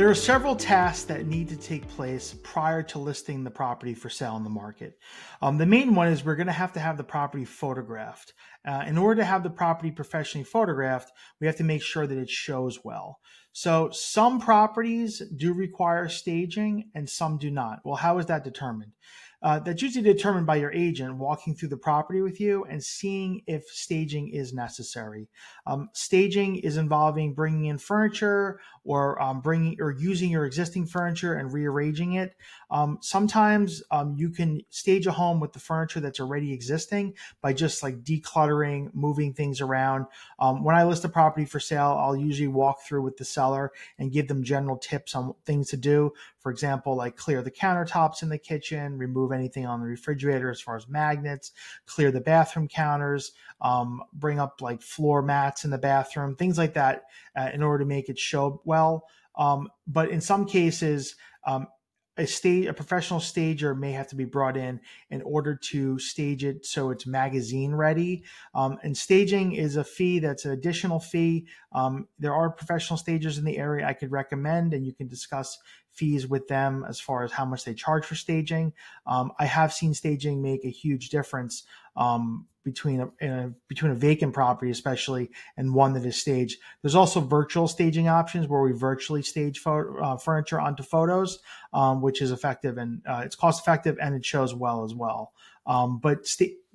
There are several tasks that need to take place prior to listing the property for sale in the market. Um, the main one is we're going to have to have the property photographed. Uh, in order to have the property professionally photographed, we have to make sure that it shows well. So some properties do require staging and some do not. Well, how is that determined? Uh, that's usually determined by your agent walking through the property with you and seeing if staging is necessary. Um, staging is involving bringing in furniture or um, bringing or using your existing furniture and rearranging it. Um, sometimes um, you can stage a home with the furniture that's already existing by just like decluttering, moving things around. Um, when I list a property for sale, I'll usually walk through with the seller and give them general tips on things to do. For example, like clear the countertops in the kitchen, remove anything on the refrigerator as far as magnets, clear the bathroom counters, um, bring up like floor mats in the bathroom, things like that, uh, in order to make it show well. Um, but in some cases, um, a stage a professional stager may have to be brought in in order to stage it so it's magazine ready. Um, and staging is a fee that's an additional fee. Um, there are professional stagers in the area i could recommend and you can discuss fees with them as far as how much they charge for staging. Um, i have seen staging make a huge difference um, between a, between a vacant property, especially, and one that is staged. There's also virtual staging options where we virtually stage uh, furniture onto photos, um, which is effective and uh, it's cost effective and it shows well as well. Um, but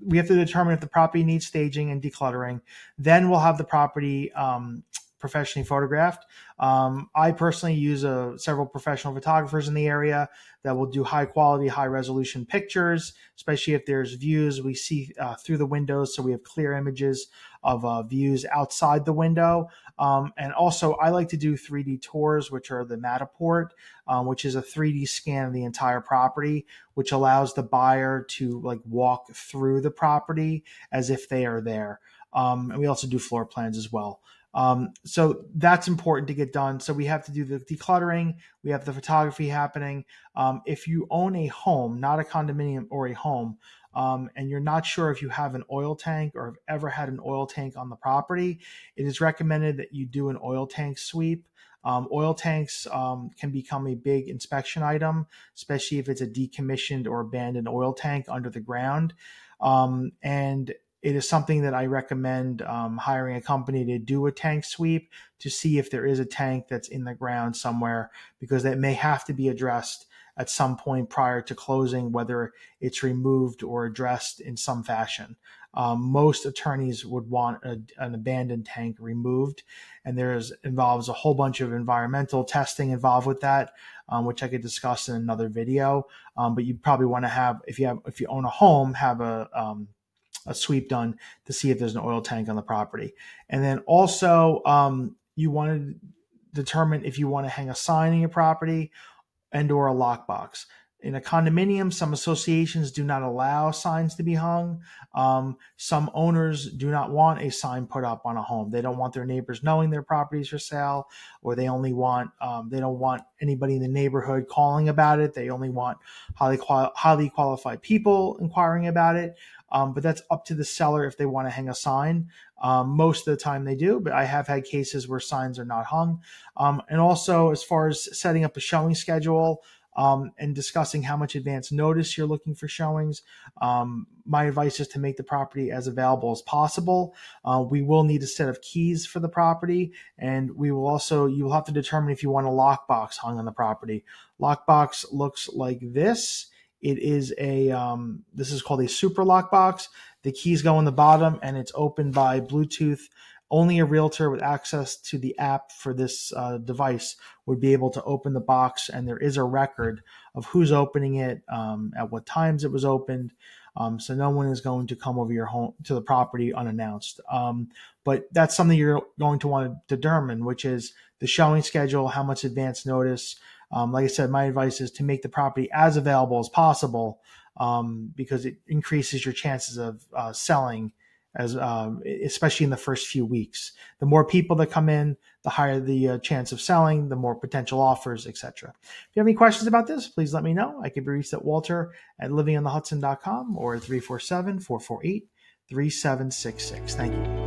we have to determine if the property needs staging and decluttering. Then we'll have the property um, professionally photographed. Um, I personally use uh, several professional photographers in the area that will do high quality, high resolution pictures, especially if there's views we see uh, through the windows. So we have clear images of uh, views outside the window. Um, and also, I like to do 3D tours, which are the Matterport, um, which is a 3D scan of the entire property, which allows the buyer to like walk through the property as if they are there. Um, and we also do floor plans as well. Um, so that's important to get done. So we have to do the decluttering. We have the photography happening. Um, if you own a home, not a condominium or a home, um, and you're not sure if you have an oil tank or have ever had an oil tank on the property, it is recommended that you do an oil tank sweep. Um, oil tanks um, can become a big inspection item, especially if it's a decommissioned or abandoned oil tank under the ground. Um, and it is something that I recommend um, hiring a company to do a tank sweep to see if there is a tank that's in the ground somewhere because that may have to be addressed at some point prior to closing, whether it's removed or addressed in some fashion. Um, most attorneys would want a, an abandoned tank removed, and there's involves a whole bunch of environmental testing involved with that, um, which I could discuss in another video. Um, but you probably want to have, if you have, if you own a home, have a um, a sweep done to see if there's an oil tank on the property. And then also, um, you want to determine if you want to hang a sign in your property and or a lockbox. In a condominium, some associations do not allow signs to be hung. Um, some owners do not want a sign put up on a home. They don't want their neighbors knowing their properties for sale, or they only want um, they don't want anybody in the neighborhood calling about it. They only want highly quali- highly qualified people inquiring about it. Um, but that's up to the seller if they want to hang a sign. Um, most of the time they do, but I have had cases where signs are not hung. Um, and also, as far as setting up a showing schedule um, and discussing how much advance notice you're looking for showings, um, my advice is to make the property as available as possible. Uh, we will need a set of keys for the property, and we will also you will have to determine if you want a lockbox hung on the property. Lockbox looks like this. It is a um, this is called a Supra lockbox. The keys go in the bottom and it's opened by Bluetooth. Only a realtor with access to the app for this uh, device would be able to open the box, and there is a record of who's opening it, um, at what times it was opened. Um, so no one is going to come over your home to the property unannounced. Um, but that's something you're going to want to determine, which is the showing schedule, how much advance notice, um, like I said, my advice is to make the property as available as possible um, because it increases your chances of uh, selling, as um, especially in the first few weeks. The more people that come in, the higher the uh, chance of selling, the more potential offers, etc. If you have any questions about this, please let me know. I can be reached at walter at livingonthehudson.com or 347 448 3766. Thank you.